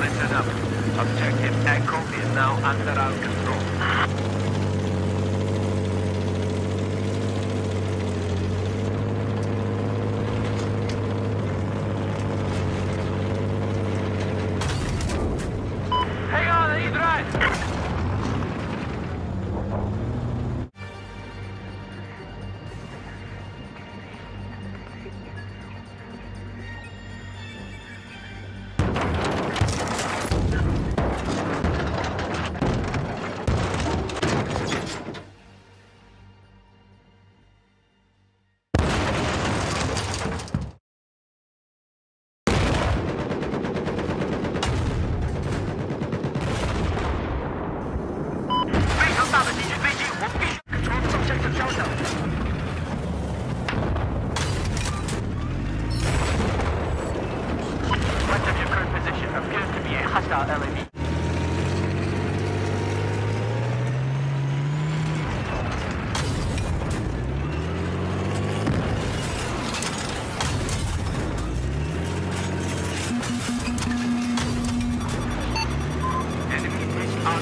up. Objective Echo is now under our control.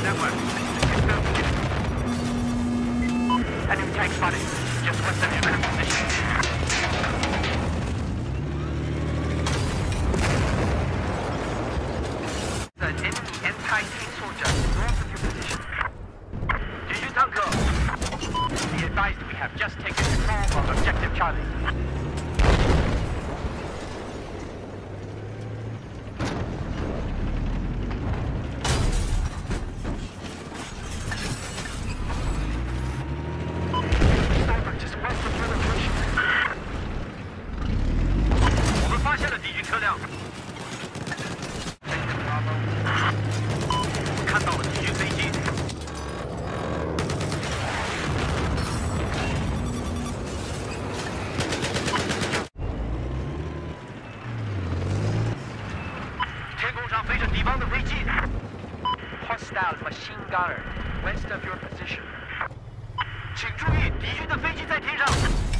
network. Enemy tank spotted. Just west of your current. 飞着敌方的飞机。Hostile machine gunner west of your position。请注意，敌军的飞机在天上。